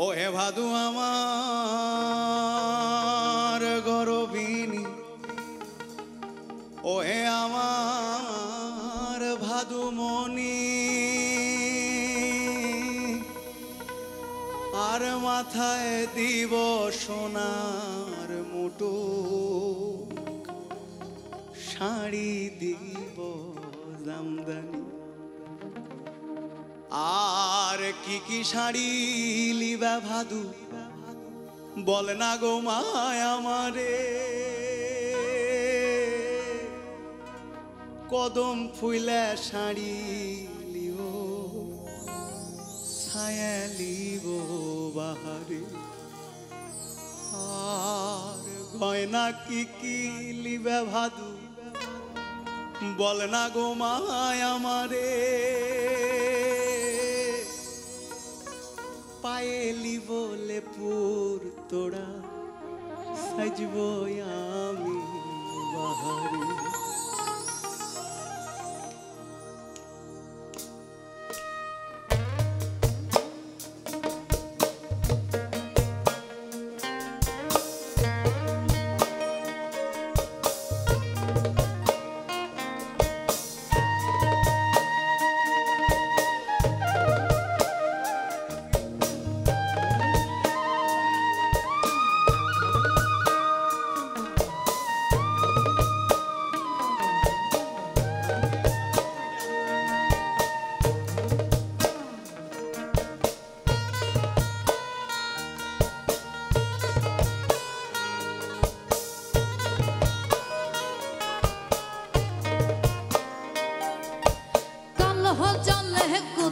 ও হে ভাদু আমার গরবিনী ও হে আমার ভাদুমণি আর মাথায় দিব সোনার মুটো, শাড়ি দিব জামদানি আর কি কি শাড়ি লিবা ভাদু? বল না গো মায় আমারে। কদম ফুইলা শাড়ি লিও, ছায়া লিব বাহারে। আর গয়না কি কি লিবা ভাদু? বল না গো মায় আমারে। ಎಲಿವೋ ಲೆಪೂರ್ ತೋಡ ಸಜವೋ ಯಾಮಿ ಬಹಾರಿ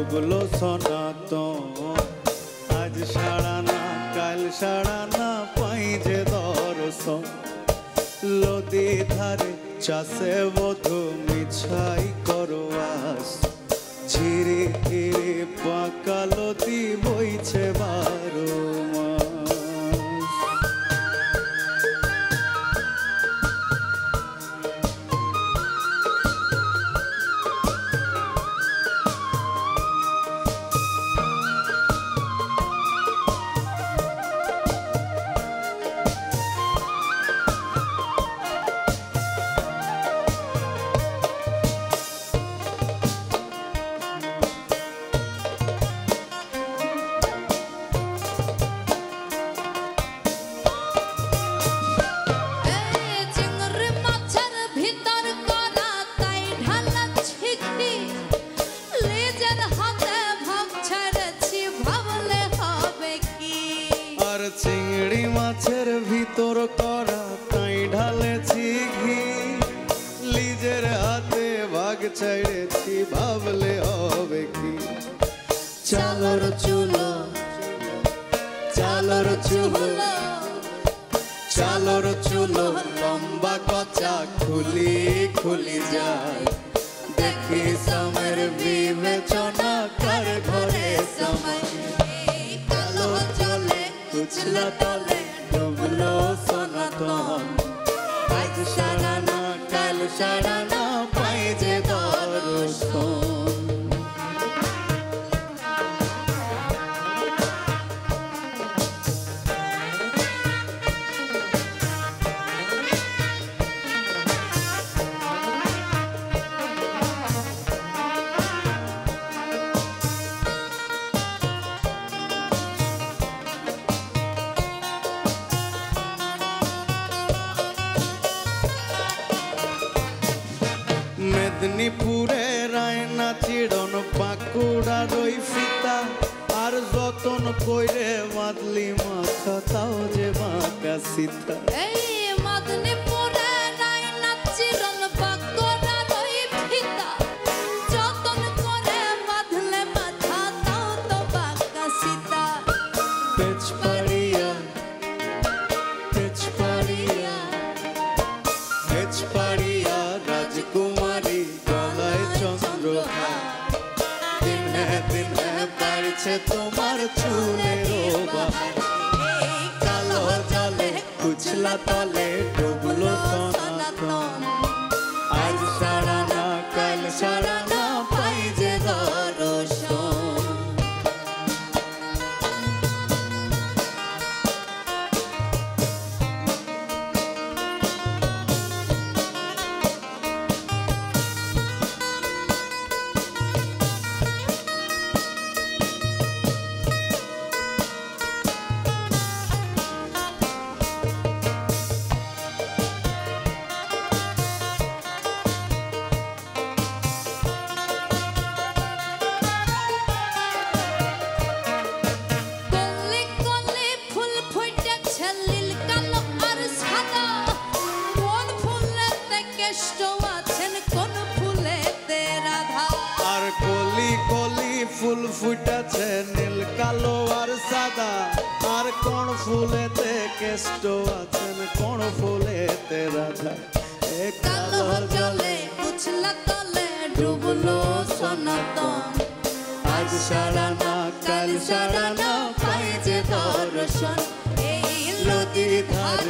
ডুবলো সনাতন আজ সাড়ানা কাল সারা না পাই যে দর্শন। লদি ধারে চাষে বধু মিছাই করোয়াস ঝিরে ধীরে পাকা লতি বইছে বারো মাস চিংড়ি মাছের ভিতর করা তাই ঢালেছি ঘি। লিজের হাতে ভাগ ছেড়েছি ভাবলে হবে কি? চালর চুলো চালর চুলো। কুচলা সোনার ফিতা আর যতন কইরে মাদলি মাথা তাও যে মাকা সীতা। বাকা সীতা। রাজকুমারী আছে তোমার চুলের কালো জলে কুচলা তলে ডুবলো আজ সারা না কাল সারা কেষ্ট আছেন কোন ফুলেতে রাধা? আর কলি কলি ফুল ফুটেছে নীল কালো আর সাদা। আর কোন ফুলেতে কেষ্ট আছেন কোন ফুলেতে রাধা? কালো জলে উছলা তলে ডুবলো সনাতন। আজ সারা না কাল সারা না পাই যে দর্শন। এই নদী ধারে